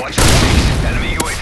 Watch your six. Enemy UAV.